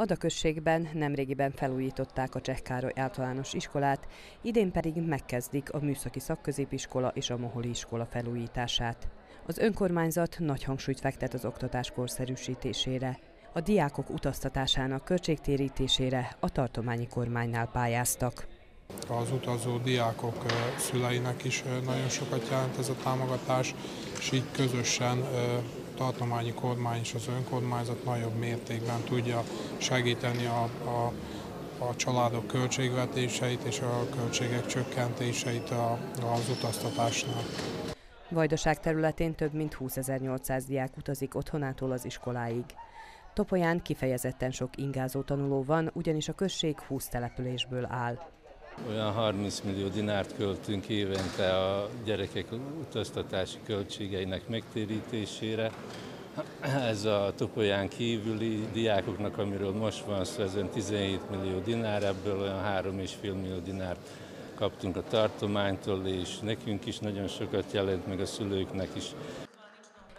Ada községben nemrégiben felújították a Csehkároly általános iskolát, idén pedig megkezdik a Műszaki Szakközépiskola és a Moholi iskola felújítását. Az önkormányzat nagy hangsúlyt fektet az oktatás korszerűsítésére. A diákok utaztatásának költségtérítésére a tartományi kormánynál pályáztak. Az utazó diákok szüleinek is nagyon sokat jelent ez a támogatás, és így közösen tartományi kormány és az önkormányzat nagyobb mértékben tudja segíteni a, a, a családok költségvetéseit és a költségek csökkentéseit az utaztatásnál. Vajdaság területén több mint 20.800 diák utazik otthonától az iskoláig. Topolyán kifejezetten sok ingázó tanuló van, ugyanis a község 20 településből áll. Olyan 30 millió dinárt költünk évente a gyerekek utaztatási költségeinek megtérítésére. Ez a Topolyán kívüli diákoknak, amiről most van szó, ezen 17 millió dinár, ebből olyan 3,5 millió dinárt kaptunk a tartománytól, és nekünk is nagyon sokat jelent, meg a szülőknek is.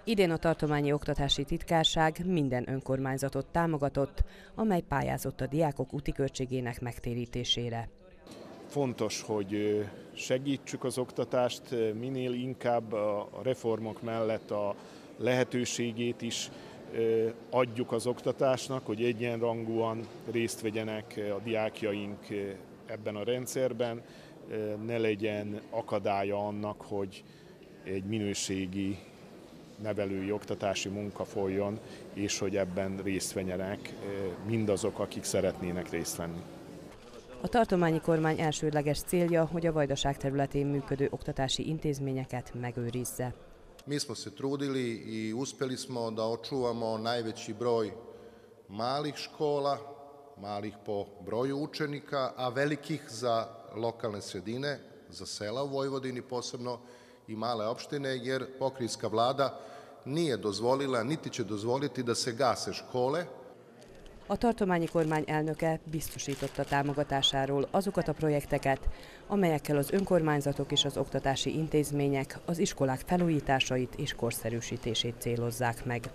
Idén a tartományi oktatási titkárság minden önkormányzatot támogatott, amely pályázott a diákok úti költségének megtérítésére. Fontos, hogy segítsük az oktatást, minél inkább a reformok mellett a lehetőségét is adjuk az oktatásnak, hogy egyenrangúan részt vegyenek a diákjaink ebben a rendszerben, ne legyen akadálya annak, hogy egy minőségi nevelői oktatási munka folyjon, és hogy ebben részt vegyenek mindazok, akik szeretnének részt venni. A tartományi kormány elsődleges célja, hogy a vajdaság területén működő oktatási intézményeket megőrizze. Mi smo se trudili i uspeli smo da očuvamo najveći broj malih škola, malih po broju učenika, a velikih za lokalne sredine, za sela u Vojvodini posebno i male opštine, jer pokrijska vlada nije dozvolila, niti će dozvoliti da se gase škole, a tartományi kormány elnöke biztosította támogatásáról azokat a projekteket, amelyekkel az önkormányzatok és az oktatási intézmények az iskolák felújításait és korszerűsítését célozzák meg.